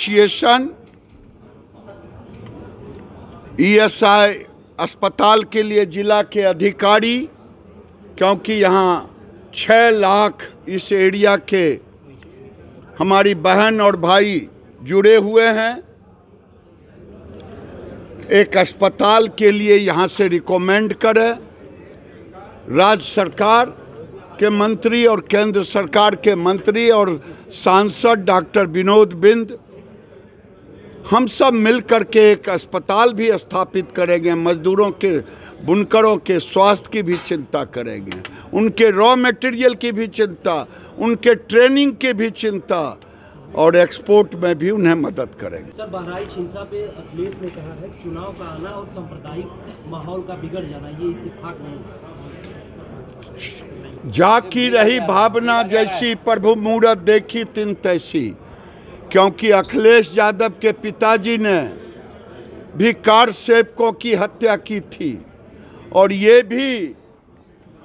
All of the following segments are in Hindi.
इनिशिएशन ईएसआई अस्पताल के लिए जिला के अधिकारी, क्योंकि यहाँ छः लाख इस एरिया के हमारी बहन और भाई जुड़े हुए हैं। एक अस्पताल के लिए यहाँ से रिकमेंड करें। राज्य सरकार के मंत्री और केंद्र सरकार के मंत्री और सांसद डॉक्टर विनोद बिंद हम सब मिल कर के एक अस्पताल भी स्थापित करेंगे मजदूरों के बुनकरों के स्वास्थ्य की भी चिंता करेंगे उनके रॉ मटेरियल की भी चिंता उनके ट्रेनिंग की भी चिंता और एक्सपोर्ट में भी उन्हें मदद करेंगे। सर बहराइच हिंसा पे अखिलेश ने कहा है चुनाव का आना और सांप्रदायिक माहौल का बिगड़ जाना ये इत्तेफाक नहीं है। जाकी रही भावना जैसी प्रभु मूरत देखी तिन तैसी। क्योंकि अखिलेश यादव के पिताजी ने भी कार सेवकों की हत्या की थी और ये भी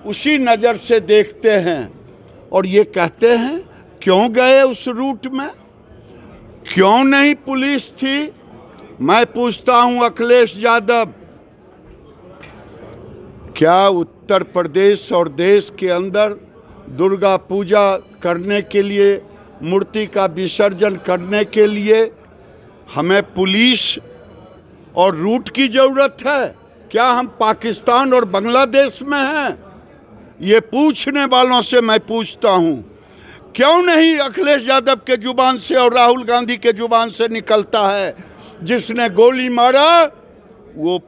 उसी नज़र से देखते हैं और ये कहते हैं, क्यों गए उस रूट में? क्यों नहीं पुलिस थी? मैं पूछता हूँ, अखिलेश यादव, क्या उत्तर प्रदेश और देश के अंदर दुर्गा पूजा करने के लिए मूर्ति का विसर्जन करने के लिए हमें पुलिस और रूट की ज़रूरत है। क्या हम पाकिस्तान और बांग्लादेश में हैं? ये पूछने वालों से मैं पूछता हूँ, क्यों नहीं अखिलेश यादव के ज़ुबान से और राहुल गांधी के ज़ुबान से निकलता है? जिसने गोली मारा, वो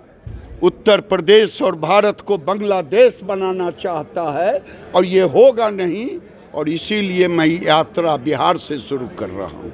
उत्तर प्रदेश और भारत को बांग्लादेश बनाना चाहता है, और ये होगा नहीं। और इसीलिए मैं यात्रा बिहार से शुरू कर रहा हूँ।